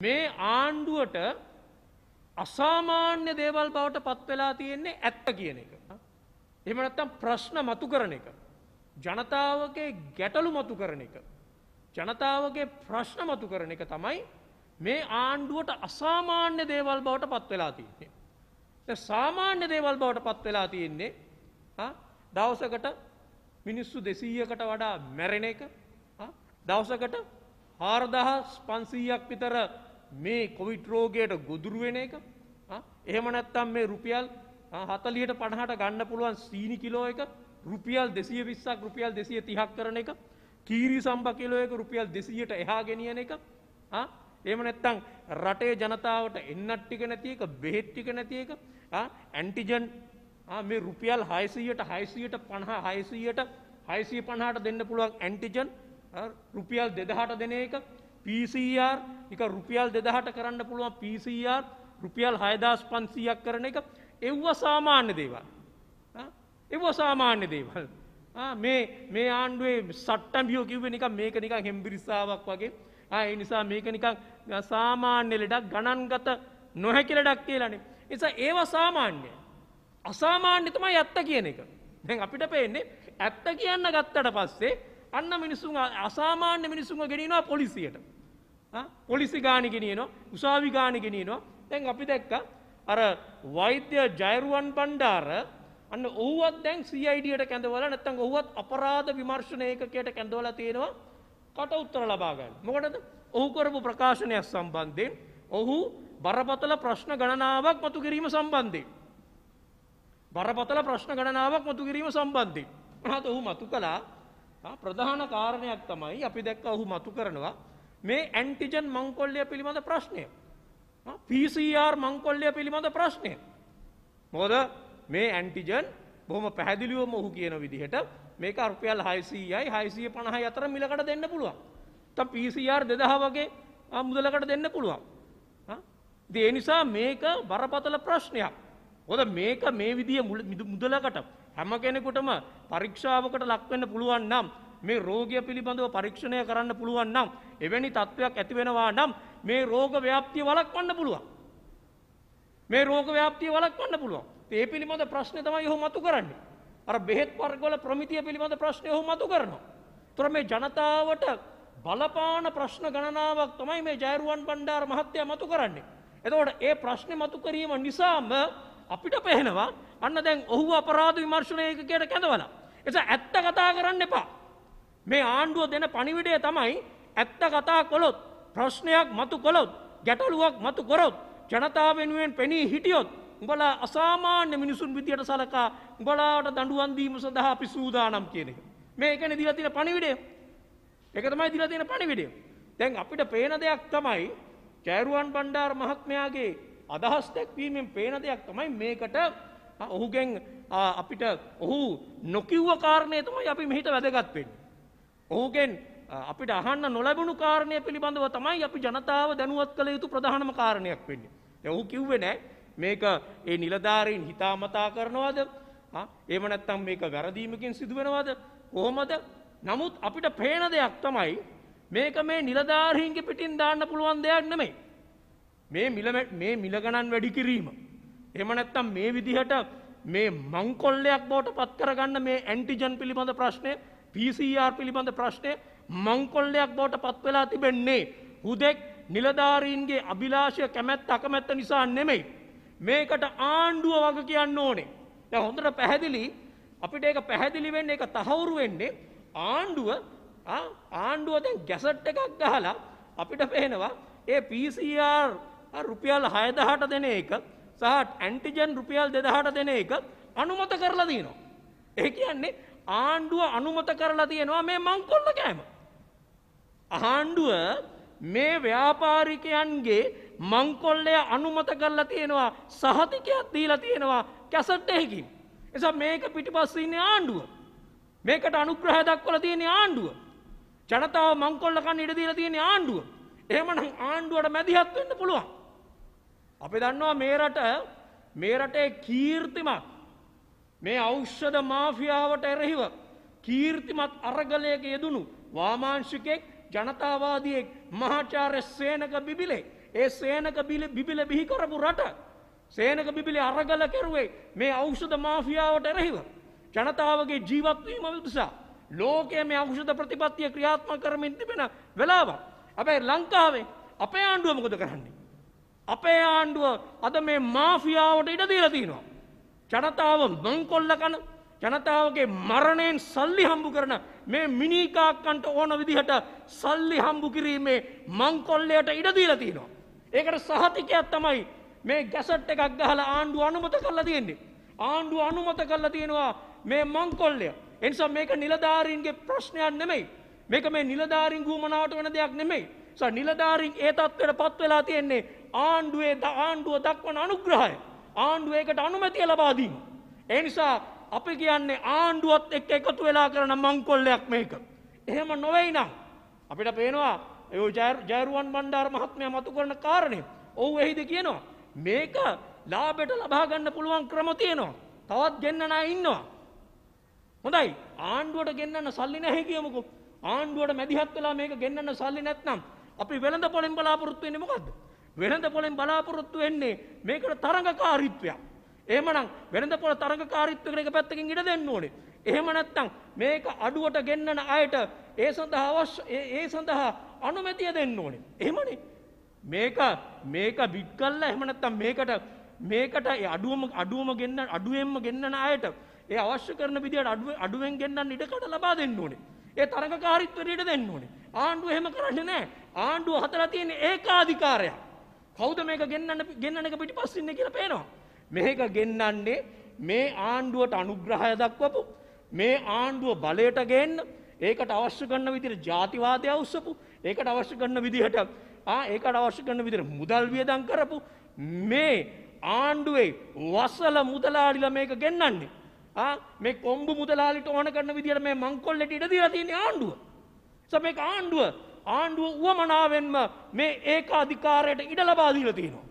මේ ආණ්ඩුවට අසාමාන්‍ය දේවල් බවට පත්වෙලා තියෙන්නේ ඇත්ත කියන එක. එහෙම නැත්තම් ප්‍රශ්න මතු කරන එක. ජනතාවගේ ගැටලු මතු කරන එක. ජනතාවගේ ප්‍රශ්න මතු කරන එක තමයි මේ ආණ්ඩුවට අසාමාන්‍ය දේවල් බවට පත්වෙලා තියන්නේ. සාමාන්‍ය දේවල් බවට පත්වෙලා තියෙන්නේ දවසකට මිනිස්සු දෙසීයකට වඩා මැරෙන එක දවසකට හාරදහස් පන්සීයක් විතර මේ කොවිට් රෝගයට ගොදුරුවෙන එක එහෙම නැත්තම් මේ රුපියල් හතලියට පණහට ගන්න පුළුවන් සීනි කිලෝ එක රුපියල් දෙසිය විස්සක් රුපියල් දෙසිය තිහක් කරන එක කීරි සම්බ කිලෝ එක රුපියල් දෙසීයට එහා ගෙනියන එක එහෙම නැත්තං රටේ ජනතාවට එන්නට්ටික නැති එක බෙහෙට්ටික නැති එක ඇන්ටිජන් මේ රුපියල් හයිසීයට හයිසියට පණහ හයිසීයට හයිසිය පණහට දෙන්න පුළුවන් ඇන්ටිජන් රුපියල් දෙදහට දෙන එක PCR එක රුපියල් දෙදහට කරන්න පුළුවන් PCR රුපියල් හයදස් පන්සීයක් කරන එක. එව්ව සාමාන්‍ය දේවල්. එව සාමාන්‍ය දේවල්. මේ මේ ආණ්ඩුවේ සට්ටම්ියෝ කිව්ව නික මේක නිකං හෙම්බිරිස්සාාවක් වගේ. ඒ නිසා මේක නිකං සාමාන්‍ය ලෙඩක් ගණන්ගත නොහැකි ලඩක් කියලනේ. නිසා ඒව සාමාන්‍ය අසාමාන්‍ය තමයි ඇත්ත කියන එක. දැන් අපිට පේන්නේ ඇත්ත කියන්න ගත්තට පස්සේ අන්න මිනිසුන් අසාමාන්‍ය මිනිසුන්ව ගෙනනවා පොලිසියට. පොලිසි ගානි ගෙනියනවා උසාවි ගානි ගෙනියනවා. දැන් අපි දැක්ක අර වෛද්‍ය ජයරුවන් බණ්ඩාර අන්න ඔහුවත් දැන් සයිඩියට කැඳවල නැත්තං ඔහුවත් අපරාධ විමර්ශණයකයට කැඳවල තියෙනවා. කට උත්තර ලබාගන්න මොකටද? ඔහු කරපු ප්‍රකාශනයක් සම්බන්ධයෙන්. ඔහු බරපතල ප්‍රශ්න ගණනාවක් මතු කිරීම සම්බන්ධය. බරපතල ප්‍රශ්න ගණනාවක් මතු කිරීම සම්බන්ධය. හත ඔහු මතු කලා ප්‍රධාන කාරණයක් තමයි අපි දැක්ක ඔහු මතු කරනවා. මේ ඇන්ටිජන් මංකොල්ලය පිළිබඳ ප්‍රශ්නය. PCR මංකොල්ලය පිළිබඳ ප්‍රශ්නය. මොද මේ ඇන්ටිජන් බොහම පැහැදිලිවම ඔහු කියන විදිහට මේ අර්පයල් හයිසීයයි හයිසිය පණහ අතර මිලකට දෙන්න පුළුවන්. ත PCR දෙදහ වගේ මුදලකට දෙන්න පුළුවන්. දේ නිසා මේක බරපතල ප්‍රශ්නයක්. හොද මේක මේ විදිිය මුදලකට හැම කෙනෙකුටම පරීක්ෂාවකට ලක්වෙන්න පුළුවන් නම් මේ රෝගය පිළිබඳව පරීක්ෂණය කරන්න පුළුවන් නම් එවැනි තත්ත්වයක් ඇතිවෙනවා නම් මේ රෝග ව්‍යාප්තිය වලක් වන්න පුළුවන්. මේ රෝග ව්‍යාප්තිය වලක් වන්න පුළුවන් ඒ පිළිබඳ ප්‍රශ්න තමයි යහු මතු කරන්න. අර බෙහෙත් වර්ගල ප්‍රමිතිය පිළිබඳ ප්‍රශ්නය හු මතු කරනවා. තුර මේ ජනතාවට බලපාන ප්‍රශ්න ගණනාවක් තමයි මේ ජයරුවන් බණ්ඩාර මහත්තය මතු කරන්නේ. එතවට ඒ ප්‍රශ්න මතු කිරීම නිසාම අපිට පෙහෙනවා අන්න දැන් ඔහු අපරාධ විමර්ශණයකට කැඳවල. එස ඇත්ත කතා කරන්න එපා. මේ ආණ්ඩුව දෙන පනිවිඩය තමයි ඇත්ත කතා කොළොත් ප්‍රශ්නයක් මතු කොළොත් ගැටලුවක් මතු කොරොත් ජනතාව වෙනුවෙන් පෙනී හිටියොත් උඹලා අසාමාන්‍ය මිනිසුන් විදියට සලකා උඹලාට දඩුවන්දීම සඳහා අපි සූදානම් කියන එක. මේකන දිල තින පනිවිඩේ එක තමයි දිල තියෙන පනිවිඩිය. දැන් අපිට පේන දෙයක් තමයි කෑරුවන් බණ්ඩාර මහත්මයාගේ අදහස් දැක්වීමෙන් පේන දෙයක් තමයි මේකට ඔහුගෙන් අපිට ඔහු නොකිව්ව කාරණය තමයි අපි මෙහිට වැදගත්වෙන්. ඔහුගෙන් අපිට අහන්න නොලැබුණු කාරණය පිළිබඳව තමයි අපි ජනතාව දැනුවත් කළ යුතු ප්‍රධානම කාරණයක් වෙන්නේ. ඔහු කිව්වෙ නෑ මේක ඒ නිලධාරීන් හිතාමතා කරනවාද ඒම නැත්තම් මේක වැරදීමකින් සිදුවෙනවාද කොහොමද නමුත් අපිට පේන දෙයක් තමයි මේක මේ නිලධාරීන්ගේ පිටින් දාන්න පුළුවන් දෙයක් නෙමෙයි. මේ මිල මේ මිලගණන් වැඩි කිරීම. එම නැත්තම් මේ විදිහට මේ මංකොල්ලයක් බෝට පත්කරගන්න මේ ඇන්ටිජන් පිළිබඳ ප්‍රශ්නය PCR පිළිබඳ ප්‍රශ්නය මංකොල්ලයක් බෝට පත්වෙලා තිබෙන්නේ. හුදෙක් නිලධාරීන්ගේ අභිලාශය කැමැත් අකමැත්ත නිසා නෙමෙයි. මේකට ආණ්ඩුව වග කියන්න ඕනේ. දැ හොඳට පැහැදිලි අපිට ඒක පැහැදිලි වෙන්න එක තහවුරු වෙන්නේ ආණ්ඩුව ආණ්ඩුව දැන් ගැසට් එකක් ගහලා අපිට පේනවා ඒ PCR රුපියල් හයදහට දෙන එක සහ ඇන්ටිජන් රුපියල් දෙදහට දෙන එක අනුමත කරලා දීනවා. ඒ කියන්නේ ආණ්ඩුව අනුමත කරලා තියෙනවා මේ මංකොල්ල කෑම. ආණ්ඩුව මේ ව්‍යාපාරිකයන්ගේ මංකොල්ලය අනුමත කරලා තියෙනවා සහතිකයක් දීලා තියෙනවා කැසට් එහකින්. එසා මේක පිටිපස්සන්නේ ආණ්ඩුව. මේකට අනුග්‍රහ දක්වල තියෙන ආණ්ඩුව. ජනතාව මංකොල්ලකන්න ඉඩ දීලා තියෙන ආණ්ඩුව. එහෙමනම් ආණ්ඩුවට මැදිහත් වෙන්න පුළුවන්. අපි දන්නවා මේ රට මේ රටේ කීර්තිමත් මේ ඖෂ්ෂධ මාෆියාවට එරෙහිව කීර්තිමත් අරගලයක යෙදුණු වාමාංශිකෙක් ජනතාවාදියෙක් මහාචාර්ය සේනක බිබිලේ ඒ සේනක බිබිල බිහි කරපු රට. සේනක බිබිලි අරගල කෙරුවේ මේ ඖෂධ මාෆියාවට එරෙහිව. ජනතාවගේ ජීවත්වීම උදෙසා. ලෝකයේ මේ ඖෂධ ප්‍රතිපත්තිය ක්‍රියාත්මක කරමින් තිබෙන වෙලාවක්. හැබැයි ලංකාවේ අපේ ආණ්ඩුව මොකද කරන්නේ? අපේ ආණ්ඩුව අද මේ මාෆියාවට ඉඩ දීලා තියෙනවා. ජනතාව මංකොල්ල කන ජනතාවගේ මරණයෙන් සල්ලි හම්බු කරන මේ මිනිකාක්කන්ට ඕන විදිහට සල්ලි හම්බු කිරීමේ මංකොල්ලයට ඉඩ දීලා තියෙනවා. ඒකට සහතිකයක් තමයි මේ ගැසට් එකක් ගහලා ආණ්ඩුව අනුමත කරලා තියෙන්නේ. ආණ්ඩුව අනුමත කරලා තියෙනවා මේ මංකොල්ලය. එනිසා මේක නිලධාරීන්ගේ ප්‍රශ්නයක් නෙමෙයි. මේක මේ නිලධාරීන් ගුමනාවට වෙන දෙයක් නෙමෙයි. සා නිලධාරීන් ඒ තත්ත්වයට පත් වෙලා තියෙන්නේ ආණ්ඩුවේ ආණ්ඩුව දක්වන අනුග්‍රහය. ආණ්ඩුව ඒකට අනුමැතිය ලබා දීම. ඒ නිසා අපි කියන්නේ ආණ්ඩුවත් එක්ක එකතු වෙලා කරන මංකොල්ලයක් මේක. එහෙම නොවෙයි නම් අපිට පේනවා ඒ ජයරුවන් බණ්ඩාර මහත්මයා මතු කරන කාරණය. ඔව් එහිද කියනවා. මේක ලාබෙට ලබා ගන්න පුළුවන් ක්‍රම තියෙනවා. තවත් ගෙන්නන අය ඉන්නවා. හොඳයි ආණ්ඩුවට ගෙන්න්න සල්ලි නැහැ කියමුකු ආණ්ඩුවට මැදිහත් වෙලා මේක ගෙන්න්න සල්ලි නැත්නම් අපි වෙළඳ පොළෙන් බලාපොරොත්තු වෙන්නේ මොකද්ද වෙළඳ පොළෙන් බලාපොරොත්තු වෙන්නේ මේකට තරඟකාරීත්වයක්. එහෙමනම් වෙළඳ පොළ තරඟකාරීත්වයකට එක පැත්තකින් ඉඩ දෙන්න ඕනේ. එහෙම නැත්නම් මේක අඩුවට ගෙන්නන අයට ඒ සඳහා අවශ්‍ය ඒ සඳහා අනුමැතිය දෙන්න ඕනේ. එහෙමනේ. මේක මේක බිට් කල්ලා එහෙම නැත්නම් මේකට මේකට අඩුවම අඩුවම ගෙන්න්න අඩුවෙන්ම ගෙන්න්නන අයට ඒ අවශ්‍ය කරන විදිට අඩුව අඩුවෙන් ගෙන්න්න ඉඩකට ලබා දෙන්න ඕනේ. ඒ තරඟකාරිත්වරයට දෙන්න ඕනේ. ආණ්ඩුව එහෙම කරන්න නෑ ආණ්ඩුව හතර තියෙන ඒකාධිකාරයක්. කෞද මේක ගෙන්න්න ගෙන්න්නක පිටි පස්සින්න කියල පේනවා මේක ගෙන්නන්නේ මේ ආණ්ඩුවට අනුග්‍රහය දක්වපු මේ ආණ්ඩුව බලයට ගෙන්න්න ඒකට අවශ්‍ය කරන්න විදිර ජාතිවාදය උත්සපු ඒකට අවශ්‍ය කරන්න විදිහට ඒකට අවශ්‍ය කරන්න විදිර මුදල් වියදං කරපු මේ ආණ්ඩුවේ වස්සල මුදලාඩිල මේක ගෙන්න්නන්නේ මේ කොම්බු මුදලාලිට ඕන කරන විදිට මේ මංකොල්ලට ඉඩ දීලා තියෙන ආණ්ඩුව. සමේ ආණ්ඩුව ආණ්ඩුව වුවමනාවෙන්ම මේ ඒක අධිකාරයට ඉඩ ලබාදීල තියෙනවා.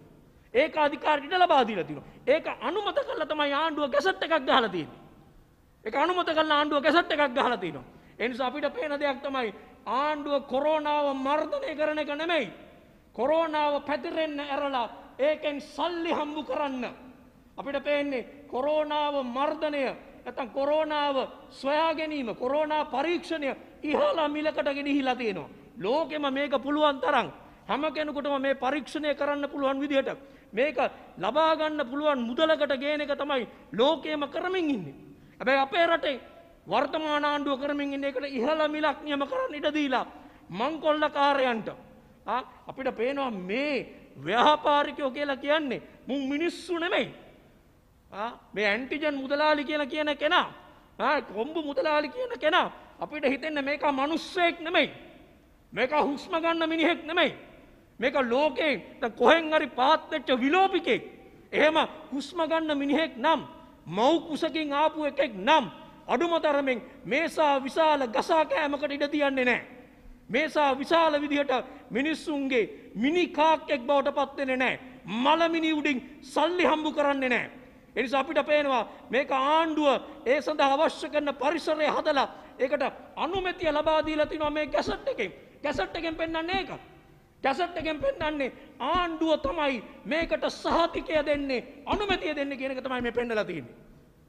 ඒක අධිකාර ඉඩ ලබාදීල තියෙනවා. ඒක අනුමත කරලා තමයි ආණ්ඩුව ගැසට් එකක් ගහලා තියෙන්නේ. ඒක අනුමත කරලා ආණ්ඩුව ගැසට් එකක් ගහලා තියෙනවා. ඒ නිසා අපිට පේන දෙයක් තමයි ආණ්ඩුව කොරෝනාව මර්ධනය කරන එක නෙමෙයි. කොරෝනාව පැතිරෙන්න ඇරලා ඒකෙන් සල්ලි හම්බු කරන්න අපිට පේන්නේ කොරෝනාව මර්ධනය ඇතන් කොරෝනාව සොයා ගැනීම කොරෝනා පරීක්ෂණය ඉහලා මිලකට ගෙනහිලා තියෙනවා. ලෝකෙම මේක පුළුවන් තරම් හැම කෙනෙකුටම මේ පරීක්ෂණය කරන්න පුළුවන් විදිහට මේක ලබාගන්න පුළුවන් මුදලකට ගේන එක තමයි ලෝකයම කරමින් ඉන්නේ. හැබැයි අපේ රටේ වර්තමාන ආණ්ඩුව කරමින් ඉන්න එකට ඉහළ මිලක් නියම කරන්න ඉඩ දීලා මංකොල්ලකාරයන්ට. අපිට පේනවා මේ ව්‍යාපාරිකයෝ කියලා කියන්නේ මුන් මිනිස්සු නෙමෙයි. මේ ඇන්ටිජන් මුදලාලි කියලා කියන කෙනා. කොම්බු මුදලාලි කියන කෙනා. අපිට හිතෙන්න මේක මනුස්සයෙක් නෙමෙයි. මේක හුස්ම ගන්න මිනිහෙක් නෙමෙයි. මේක ලෝකේ කොහෙන් හරි පාත්වෙච්ච විලෝපිකෙක්. එහෙම හුස්ම ගන්න මිනිහෙක් නම් මව් කුසකින් ආපු එකෙක් නම් අඩුමතරමෙන් මේසා විශාල ගසා කෑමකට ඉඩ තියන්නේ නෑ මේසා විශාල විදිහට මිනිස්සුන්ගේ මිනි කාක්කෙක් බවට පත්වෙන නෑ මලමිනි උඩින් සල්ලි හම්බු කරන්නේ නෑ එනිසා අපිට පේනවා මේක ආණ්ඩුව ඒ සඳහා අවශ්‍ය කරන පරිසරය හදලා ඒකට අනුමැතිය ලබා දීලා තිනවා මේ කැසට් එකෙන්. කැසට් එකෙන් පෙන්වන්නේ ඒක කැසට් එකෙන් පෙන්වන්නේ ආණ්ඩුව තමයි මේකට සහතිකය දෙන්නේ අනුමැතිය දෙන්නේ කියන එක තමයි මේ පෙන්නලා තියෙන්නේ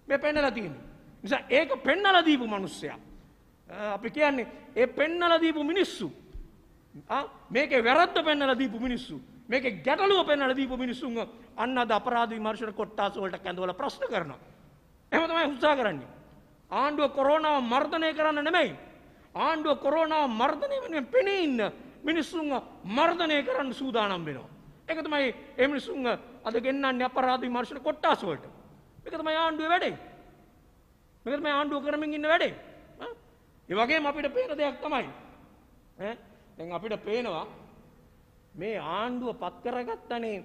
මේ පෙන්නලා තියෙන්නේ නිසා ඒක පෙන්නලා දීපු මිනිස්සයා අපි කියන්නේ ඒ පෙන්නලා දීපු මිනිස්සු මේකේ වැරද්ද පෙන්නලා දීපු මිනිස්සු මේක ගැටලුව පෙන්නල දීපු මිනිස්සුන් අන්න අද අපරාධ විමර්ශන කොට්ටාස වලට කැඳවල ප්‍රශ්න කරනවා. එහෙම තමයි උත්සාහ කරන්නේ. ආණ්ඩුව කොරෝනාව මර්ධනය කරන්න නෙමෙයි. ආණ්ඩුව කොරෝනාව මර්ධනය වෙනුවෙන් පෙනී ඉන්න මිනිස්සුන්ව මර්ධනය කරන්න සූදානම් වෙනවා. ඒක තමයි ඒ මිනිස්සුන්ව අද ගෙන්නන්නේ අපරාධ විමර්ශන කොට්ටාස වලට. ඒක තමයි ආණ්ඩුවේ වැඩේ. මේක තමයි ආණ්ඩුව කරමින් ඉන්න වැඩේ. ඒ වගේම අපිට පේන දෙයක් තමයි ඈ දැන් අපිට පේනවා මේ ආණ්ඩුව පත් කරගත්තනේ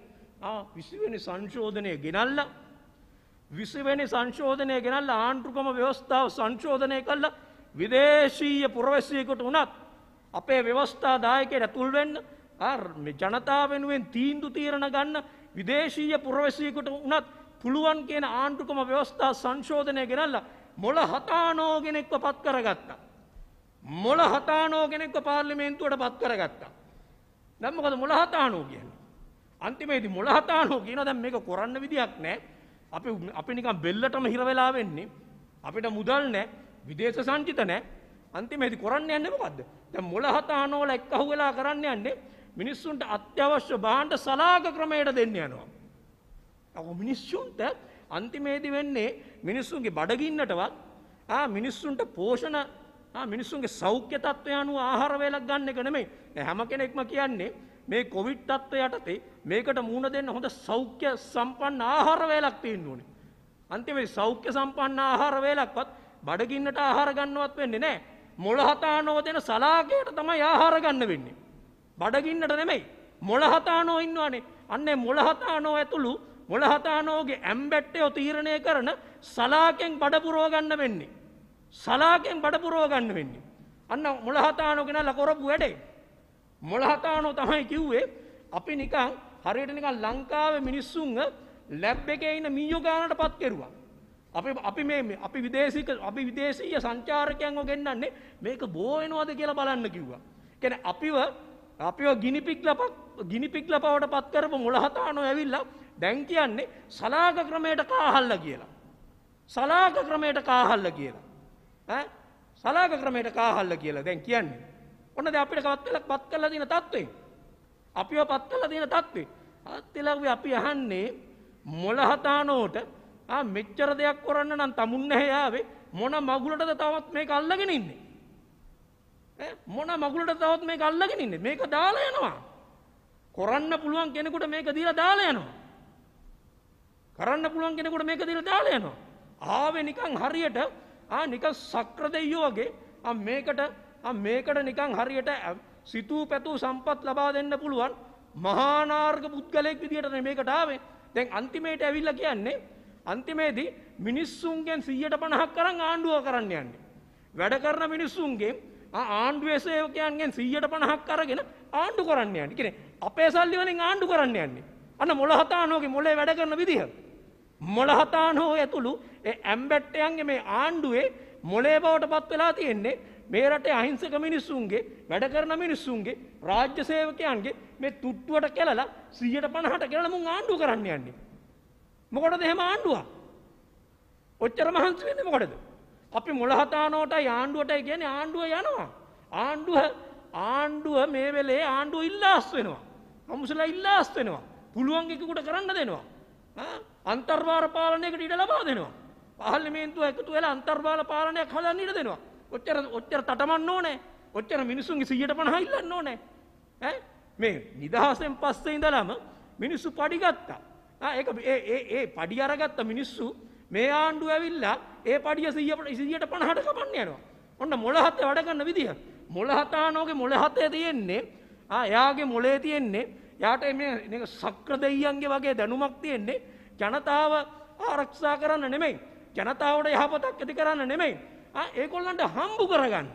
විසිවෙනි සංශෝධනය ගෙනල්ල විසිවෙනි සංශෝධනය ගෙනල්ල ආණ්ඩුකම ව්‍යවස්ථාව සංශෝධනය කල්ල විදේශීය පුරවැසියකොට වනත් අපේ ව්‍යවස්ථා දායකයට ඇතුල්වෙන්න ජනතා වෙනුවෙන් තීන්දු තීරණ ගන්න විදේශීය පුරවැසියකොට වනත් පුළුවන් කියන ආණ්ඩුකම ව්‍යවස්ථා සංශෝධනය ගෙනල්ල මොල හතානෝගෙනෙක්ව පත් කරගත්තා. මොල හතානෝගෙනෙක්ව පාර්ලිමේන්තුවට පත් කරගත්තා. දැම්මකද මුලහතානෝ කියන්නේ. අන්තිමේදී මොළහතානෝ කියන දැන් මේක කරන්න විදියක් නැහැ. අපි අපි නිකන් බෙල්ලටම හිර වෙලා වෙන්නේ. අපිට මුදල් නැහැ, විදේශ සංචිත නැහැ. අන්තිමේදී කරන්න යන්නේ මොකද්ද? දැන් මොළහතානෝ වල එක්කහුව වෙලා කරන්න යන්නේ මිනිස්සුන්ට අත්‍යවශ්‍ය භාණ්ඩ සලාග ක්‍රමයට දෙන්න යනවා. අව මිනිස්සුන්ට අන්තිමේදී වෙන්නේ මිනිස්සුන්ගේ බඩගින්නටවත් ආ මිනිස්සුන්ට පෝෂණ මිනිස්සුන්ගේ සෞඛ්‍ය තත්ත්වය අනුව ආහාර වේලක් ගන්න එක නෙමෙයි. හැම කෙනෙක්ම කියන්නේ මේ කොවිඩ් තත්ත්වය යටතේ මේකට මුහුණ දෙන්න හොඳ සෞඛ්‍ය සම්පන්න ආහාර වේලක් තියෙන්න ඕනේ. අන්තිමේ සෞඛ්‍ය සම්පන්න ආහාර වේලක්වත් බඩගින්නට ආහාර ගන්නවත් වෙන්නේ නැහැ. මොළහතානෝ දෙන සලාකයට තමයි ආහාර ගන්න වෙන්නේ. බඩගින්නට නෙමෙයි. මොළහතානෝ ඉන්නවනේ. අන්නේ මොළහතානෝ ඇතුළු මොළහතානෝගේ ඇම්බැට්ටයෝ තීරණය කරන සලාකෙන් බඩපුරෝ ගන්න වෙන්නේ. සලාකෙන් බඩපුරෝ ගන්න වෙන්නේ. අන්න මොළහතානෝ ගෙනල්ලා කරපු වැඩේ. මොළහතානෝ තමයි කිව්වේ අපි නිකන් හරියට නිකන් ලංකාවේ මිනිස්සුන්ව ලැබ් එකේ ඉන්න මීයෝ ගානට පත් කෙරුවා. අපි අපි මේ අපි විදේශික අපි විදේශීය සංචාරකයන්ව ගෙන්නන්නේ මේක බෝ වෙනවද කියලා බලන්න කිව්වා. කියන්නේ අපිව අපිව ගිනිපික්ලපක් ගිනිපික්ලපවට පත් කරපු මොළහතානෝ ඇවිල්ලා දැන් කියන්නේ සලාග ක්‍රමයට කාහල්ල කියලා. සලාග ක්‍රමයට කාහල්ල කියලා. ඈ සලාග ක්‍රමයට කාහල්ල කියලා දැන් කියන්නේ. ඔන්න දැන් අපිට කවත් වෙලක් පත් කරලා දින තත්ත්වේ. අපිව පත් කරලා දින තත්ත්වේ. අත්තිලග්වි අපි අහන්නේ මොළහතානෝට ආ මෙච්චර දෙයක් කරන්න නම් තමුන් නැහැ යාවේ මොන මගුලටද තවත් මේක අල්ලගෙන ඉන්නේ. මොන මගුලට තවත් මේක අල්ලගෙන ඉන්නේ. මේක දාලා යනවා. කරන්න පුළුවන් කෙනෙකුට මේක දීලා දාලා යනවා. කරන්න පුළුවන් කෙනෙකුට මේක දීලා දාලා යනවා. ආවේ නිකන් හරියට ආ නිකන් සක්‍ර දෙයියෝ වගේ ආ මේකට ආ මේකට නිකන් හරියට සිතූ පැතූ සම්පත් ලබා දෙන්න පුළුවන් මහානාර්ග පුද්ගලයෙක් විදියට මේකට ආවේ. දැන් අන්තිමේට ඇවිල්ලා කියන්නේ අන්තිමේදී මිනිස්සුන්ගෙන් 150ක් කරන් ආණ්ඩුව කරන්න යන්නේ. වැඩ කරන මිනිස්සුන්ගෙන් ආණ්ඩුවේ සේවකයන්ගෙන් 150ක් අරගෙන ආණ්ඩු කරන්න යන්නේ. කියන්නේ අපේ සල්ලි වලින් ආණ්ඩු කරන්න යන්නේ. අන්න මොළහතානෝගේ මොලේ වැඩ කරන විදිහ. මොළහතානෝ ඇතුළු ඒ ඇම්බැට්ටයන්ගේ මේ ආණ්ඩුවේ මොලේ බවට පත් වෙලා තියෙන්නේ මේ රටේ අහිංසක මිනිස්සුන්ගේ වැඩ කරන මිනිස්සුන්ගේ රාජ්‍ය සේවකයන්ගේ මේ තුට්ටුවට කෙලලා 150ට කෙලලා මුන් ආණ්ඩුව කරන්න යන්නේ. මොකටද එහෙම ආණ්ඩුවක්? ඔච්චර මහන්සි වෙන්නේ මොකටද? අපි මොළහතානෝටයි ආණ්ඩුවටයි කියන්නේ ආණ්ඩුව යනවා. ආණ්ඩුව ආණ්ඩුව මේ වෙලේ ආණ්ඩුව ඉල්ලාස් වෙනවා. අමුසලා ඉල්ලාස් වෙනවා. පුළුවන් එකකුට කරන්න දෙනවා. අන්තර්වාර පාලනයකට ඉඩ ලබා දෙනවා. පාර්ලිමේන්තුව එකතු වෙලා අන්තර්වාල පාලනයක් හදන්න ඉඩ දෙනවා. ඔච්චර ඔච්චර තටමන්න ඕනේ. ඔච්චර මිනිසුන්ගේ 150 ඉල්ලන්න ඕනේ. ඈ මේ නිදහසෙන් පස්සේ ඉඳලම මිනිස්සු පඩි ගත්තා. ආ ඒක ඒ ඒ ඒ පඩි අරගත්ත මිනිස්සු මේ ආණ්ඩුව ඇවිල්ලා ඒ පඩිය 100 100ට 50ට කපන්න යනවා. ඔන්න මොළහතේ වැඩ කරන විදිය. මොළහතානෝගේ මොළහතේ තියෙන්නේ ආ එයාගේ මොලේ තියෙන්නේ යාට මේ මේක සක්‍ර දෙයියන්ගේ වගේ දැනුමක් තියෙන්නේ ජනතාව ආරක්ෂා කරන්න නෙමෙයි. ජනතාවට යහපතක් ඇති කරන්න නෙමෙයි. ආ ඒගොල්ලන්ට හම්බු කරගන්න.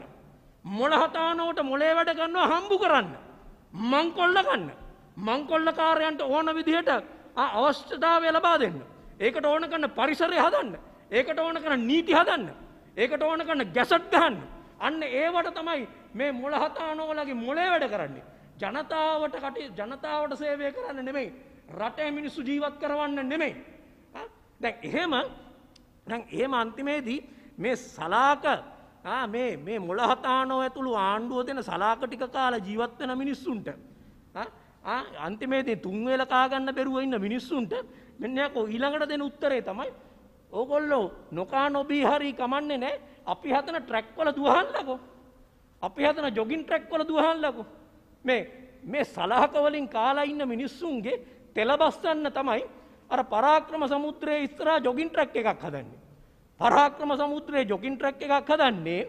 මොළහතානෝට මොලේ වැඩ කරනවා හම්බු කරන්න. මංකොල්ල ගන්න. මංකොල්ලකාරයන්ට ඕන විදිහට අවශ්‍යතාවය ලබා දෙන්න. ඒකට ඕන කරන්න පරිසරය හදන්න. ඒකට ඕන කරන නීති හදන්න. ඒකට ඕන කරන්න ගැසට් ගහන්න. අන්න ඒවට තමයි මේ මොළහතානෝලගේ මොලේ වැඩ කරන්නේ. ජනතාවට කටි ජනතාවට සේවය කරන්න නෙමෙයි. රටේ මිනිස්සු ජීවත් කරවන්න නෙමෙයි. දැන් එහෙම දැන් එහෙම අන්තිමේදී මේ සලාක මේ මේ මොළහතානෝ ඇතුළු ආණ්ඩුව දෙන සලාක ටික කාලා ජීවත් වෙන මිනිස්සුන්ට අන්තිමේදී තුන් වේල කාගන්න බැරුව ඉන්න මිනිස්සුන්ට මෙන්න යකෝ ඊළඟට දෙන උත්තරේ තමයි ඕගොල්ලෝ නොකා නොබී හරි කමන්නේ නැහැ අපි හදන ට්‍රැක් වල දුවහන්නකෝ අපි හදන ජොගින් ට්‍රැක් වල දුවහන්නකෝ මේ මේ සලහක වලින් කාලා ඉන්න මිනිස්සුන්ගේ තෙලබස්සන්න තමයි අර පරාක්‍රම සමුද්‍රයේ ඉස්සරහා ජොගින් ට්‍රැක් එකක් හදන්නේ. පරාක්‍රම සමුද්‍රයේ ජොගින් ට්‍රැක් එකක් හදන්නේ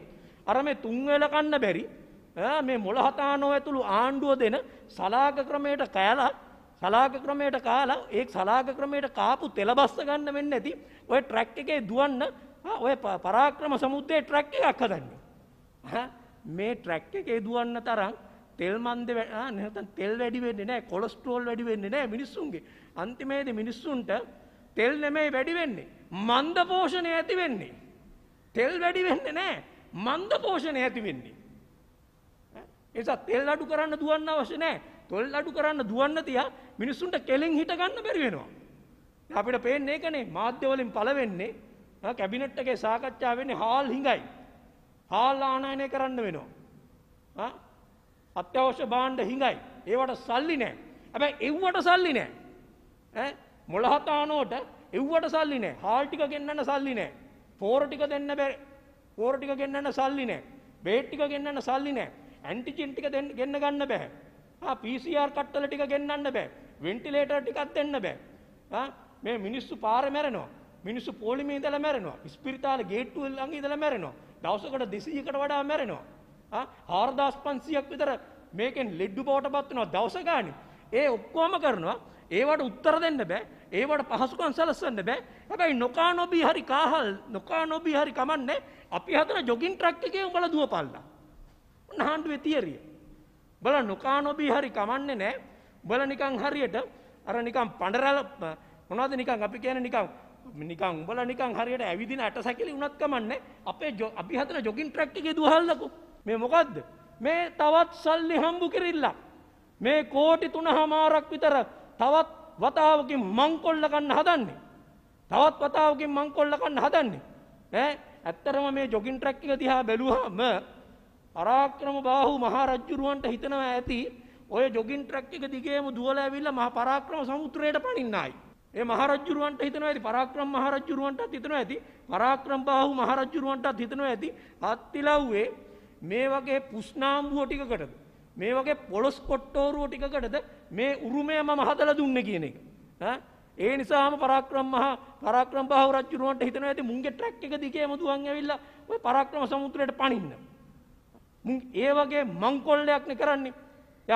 අර මේ තුන් වේල කන්න බැරි මේ මොළහතානෝ ඇතුළු ආණ්ඩුව දෙන සලාග ක්‍රමයට කෑලා සලාග ක්‍රමයට කාලා ඒ සලාග ක්‍රමයට කාපු තෙලබස්ස ගන්න වෙන්න ඇති ඔය ට්‍රැක් එකේ දුවන්න ඔය පරාක්‍රම සමුද්‍රයේ ට්‍රැක් එකක් හදන්නේ. මේ ට්‍රැක් එකේ දුවන්න තරම් තෙල් මන්ද නැත්නම් තෙල් වැඩි වෙන්නේ නැහැ කොලෙස්ටරෝල් වැඩි වෙන්නේ නැහැ මිනිස්සුන්ගේ. අන්තිමේදී මිනිස්සුන්ට තෙල් නෙමෙයි වැඩි වෙන්නේ මන්ද පෝෂණය ඇති වෙන්නේ. තෙල් වැඩි වෙන්නේ නැහැ මන්ද පෝෂණය ඇති වෙන්නේ. නිසා තෙල් අඩු කරන්න දුවන්න අවශ්‍ය නැහැ. තොල් අඩු කරන්න දුවන්න තියා මිනිස්සුන්ට කෙලෙන් හිට ගන්න බැරි වෙනවා. අපිට පේන්නේ ඒකනේ මාධ්‍යවලින් පළවෙන්නේ කැබිනට් එකේ සාකච්ඡා වෙන්නේ හාල් හිඟයි. හාල් ආනයනය කරන්න වෙනවා. අත්‍යවශ්‍ය භාණ්ඩ හිඟයි. ඒවට සල්ලි නෑ. හැබැයි එව්වට සල්ලි නෑ. ඈ මොළහතානෝට එව්වට සල්ලි නෑ. හාල් ටික ගෙන්නන්න සල්ලි නෑ. පෝර ටික දෙන්න බැරි. පෝර ටික ගෙන්නන්න සල්ලි නෑ. බේට් ටික ගෙන්නන්න සල්ලි නෑ. ඇන්ටිජන් ටික දෙන්න ගෙන්න ගන්න බෑ. ආ PCR කට්ටල ටික ගෙන්නන්න බෑ. වෙන්ටිලේටර් ටිකක් දෙන්න බෑ. ආ මේ මිනිස්සු පාරේ මැරෙනවා. මිනිස්සු පොලිමේ ඉඳලා මැරෙනවා. ඉස්පිරිතාල ගේට්ටුව ළඟ ඉඳලා මැරෙනවා. දවසකට 200කට වඩා මැරෙනවා. ආ 4500ක් විතර මේකෙන් ලෙඩ්ඩු බවට පත් වෙනවා දවස ගානේ. ඒ ඔක්කොම කරනවා. ඒවට උත්තර දෙන්න බෑ. ඒවට පහසුකම් සලස්වන්න බෑ. හැබැයි නොකා නොබී හරි කාහල් නොකා නොබී හරි කමන්නේ අපි හදන ජොගින් ට්‍රක් එකේ උඹලා දුවපල්ලා. ඔන්න හාන්ඩුවේ තියරිය. බල නොකා නොබී හරි කමන්නේ නෑ. බල නිකන් හරියට අර නිකන් පඬරල මොනවද නිකන් අපි කියන්නේ නිකන් නිකන් උඹලා නිකන් හරියට ඇවිදින ඇට සැකිලි වුණත් කමන්නේ. අපේ අපි හදන ජොගින් ට්‍රැක් එකේ දුවහල්ලකෝ මේ මොකද්ද? මේ තවත් සල්ලි හම්බු කිරිල්ලක්. මේ කෝටි තුනහමාරක් විතර තවත් වතාවකින් මංකොල්ල කන්න හදන්නේ. තවත් වතාවකින් මංකොල්ල කන්න හදන්නේ. ඈ ඇත්තරම මේ ජොගින් ට්‍රැක් එක දිහා බැලුවාම පරාක්‍රම බාහු මහරජුරුවන්ට හිතනවා ඇති ඔය ජොගින් ට්‍රැක් එක දිගේම දුවලා ඇවිල්ලා මහා පරාක්‍රම සමුද්‍රයට පනින්නයි ඒ මහරජ්ජුරුවන්ට හිතනවා ඇති පරාක්‍රම මහරජ්ජුරුවන්ටත් හිතනවා ඇති පරාක්‍රම බාහු මහරජ්ජුරුවන්ටත් හිතනවා ඇති අත්තිලව්වේ මේ වගේ පුස්නාම්බුව ටිකකටද මේ වගේ පොළොස් කොට්ටෝරුව ටිකකටද මේ උරුමය මම හදලා දුන්නේ කියන එක. ඒ නිසාම පරාක්‍රම මහා පරාක්‍රම බාහු රජ්ජුරුවන්ට හිතනවා ඇති මුන්ගේ ට්‍රැක් එක දිගේම දුවන් ඇවිල්ලා ඔය පරාක්‍රම සමුද්‍රයට පනින්න. මුන් ඒ වගේ මංකොල්ලයක් නේ කරන්නේ.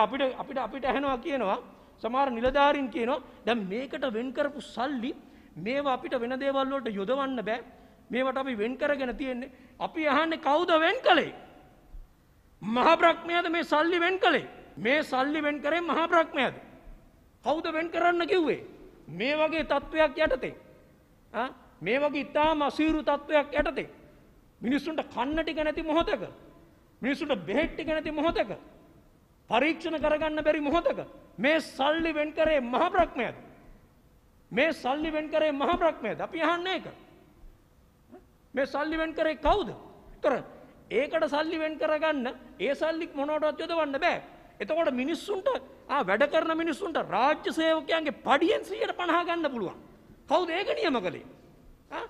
අපිට අපිට අපිට ඇහෙනවා කියනවා සමහර නිලධාරීන් කියනවා දැන් මේකට වෙන් කරපු සල්ලි මේවා අපිට වෙන දේවල් වලට යොදවන්න බෑ. මේවට අපි වෙන් කරගෙන තියෙන්නේ. අපි අහන්නේ කවුද වෙන් කළේ? මහා බ්‍රහ්මයාද මේ සල්ලි වෙන් කළේ? මේ සල්ලි වෙන් කරේ මහා බ්‍රහ්මයාද? කවුද වෙන් කරන්න කිව්වේ? මේ වගේ තත්වයක් යටතේ. ආ මේ වගේ ඉතාම අසීරු තත්වයක් යටතේ. මිනිස්සුන්ට කන්න ටික නැති මොහොතක මිනිස්සුන්ට බෙහෙත් ටික නැති මොහොතක පරීක්ෂණ කරගන්න බැරි මොහොතක මේ සල්ලි වෙන් කරේ මහ බ්‍රහ්මයද මේ සල්ලි වෙන් කරේ මහ බ්‍රහ්මයද අපි අහන්නේ ඒක. මේ සල්ලි වෙන් කරේ කවුද? කර ඒකට සල්ලි වෙන් කරගන්න ඒ සල්ලි මොනවටවත් යොදවන්න බෑ. එතකොට මිනිස්සුන්ට ආ වැඩ කරන මිනිස්සුන්ට රාජ්‍ය සේවකයන්ගේ පඩියෙන් 150 ගන්න පුළුවන්. කවුද ඒක නියම කළේ? ආ?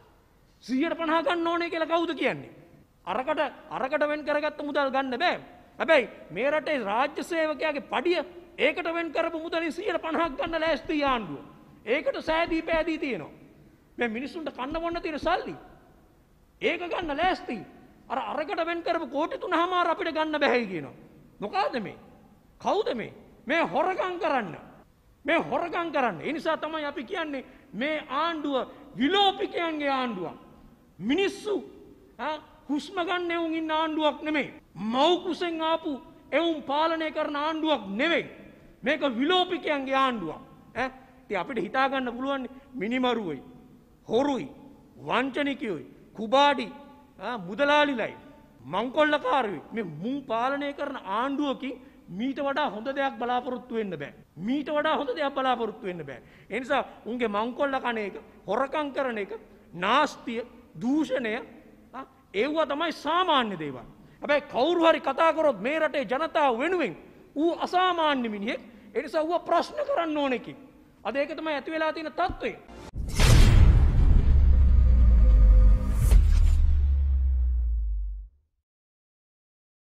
150 ගන්න ඕනේ කියලා කවුද කියන්නේ? අරකට අරකට වෙන් කරගත්ත මුදල් ගන්න බෑ හැබැයි මේ රටේ රාජ්‍ය සේවකයාගේ පඩිය ඒකට වෙන් කරපු මුදලින් 150ක් ගන්න ලෑස්ති ආණ්ඩුව. ඒකට සෑදී පෑදී තියෙනවා. මේ මිනිස්සුන්ට කන්න බොන්න තියෙන සල්ලි. ඒක ගන්න ලෑස්ති. අර අරකට වෙන් කරපු කෝටි 3මාර අපිට ගන්න බැහැයි කියනවා. මොකಾದ මේ? කවුද මේ? මේ හොරකම් කරන්න. මේ හොරකම් කරන්න. ඒ නිසා තමයි අපි කියන්නේ මේ ආණ්ඩුව විලෝපිකයන්ගේ ආණ්ඩුවක්. මිනිස්සු හුස්ම ගන්න එවුන් ඉන්න ආණ්ඩුවක් නෙමෙයි. මව්කුසෙන් ආපු එවුන් පාලනය කරන ආණ්ඩුවක් නෙවෙයි. මේක විලෝපිකයන්ගේ ආණ්ඩුවක්. ඈ ඉතින් අපිට හිතා ගන්න පුළුවන් මිනිමරුවයි, හොරුයි, වංචනිකයෝයි, කුබාඩි, මුදලාලිලයි, මංකොල්ලකාරයෝයි මේ මුන් පාලනය කරන ආණ්ඩුවකින් මීට වඩා හොඳ දෙයක් බලාපොරොත්තු වෙන්න බෑ. මීට වඩා හොඳ දෙයක් බලාපොරොත්තු වෙන්න බෑ. ඒ නිසා උන්ගේ මංකොල්ල කන එක, හොරකම් කරන එක, නාස්තිය, දූෂණය ඒවා තමයි සාමාන්‍ය දේවල්. හැබැයි කවුරු හරි කතා කරොත් මේ රටේ ජනතාව වෙනුවෙන් ඌ අසාමාන්‍ය මිනිහෙක්. ඒ නිසා ඌව ප්‍රශ්න කරන්න ඕන එකේ. අද ඒක තමයි ඇති වෙලා තියෙන තත්ත්වය.